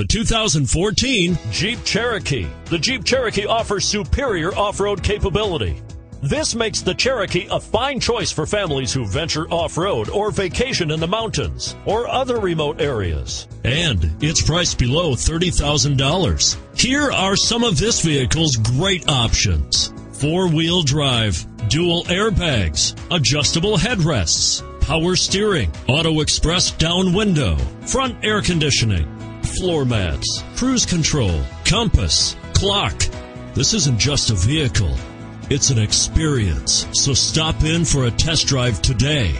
The 2014 Jeep Cherokee. The Jeep Cherokee offers superior off-road capability. This makes the Cherokee a fine choice for families who venture off-road or vacation in the mountains or other remote areas. And it's priced below $30,000. Here are some of this vehicle's great options. Four-wheel drive, dual airbags, adjustable headrests, power steering, auto express down window, front air conditioning, floor mats, cruise control, compass, clock. This isn't just a vehicle. It's an experience. So stop in for a test drive today.